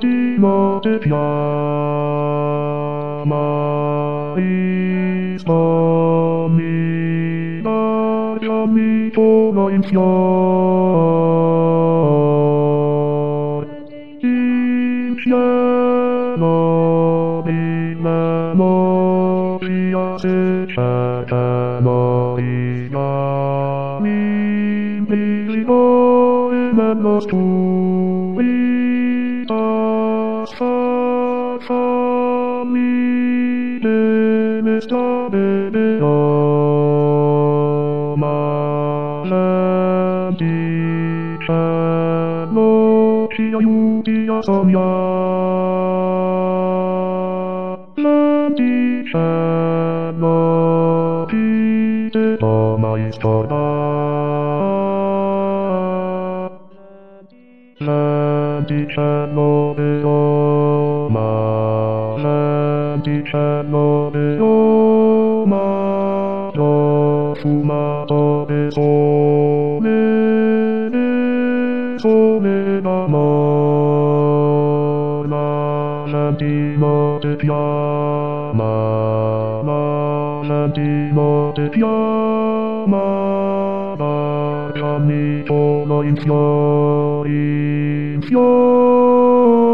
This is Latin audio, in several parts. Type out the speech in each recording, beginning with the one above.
Dio te fiamma Isma mi lasciami solo in fior In cielo mi memoria se cercano i gami Mi vivo e me lo studio fa fa mi de me sta be be do ma la di fa lo ci aiuti a sognare la di fa lo ti te do mai scordare la di fa lo diciamo de Roma do fumato de come de come da morma sentimo te chiama ma sentimo te chiama ma già mi sono in fiori in fiori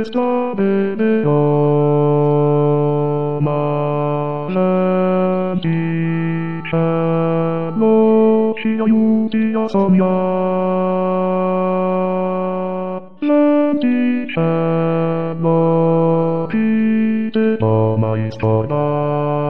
de me sta ci aiuti a sognare. Lenti cielo, chi te mai stornare.